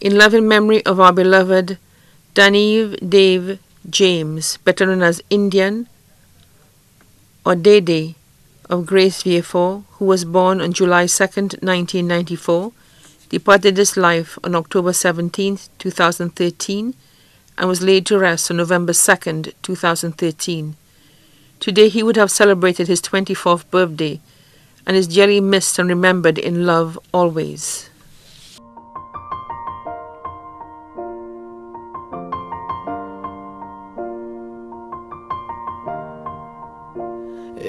in love and memory of our beloved Daniv Dave James, better known as Indian or Dede of Grace Vieux who was born on July 2, 1994, departed this life on October 17, 2013, and was laid to rest on November 2, 2013. Today he would have celebrated his 24th birthday and is dearly missed and remembered in love always.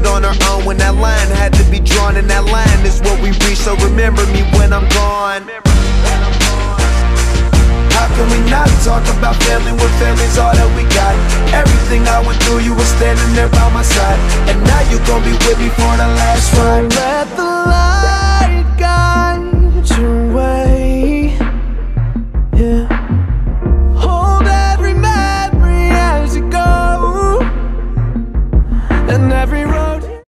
It on our own when that line had to be drawn, and that line is what we reach. So remember me when I'm gone. How can we not talk about family when family's all that we got? Everything I went through, you were standing there by my side. And now you gon' be with me for the last ride. Let the light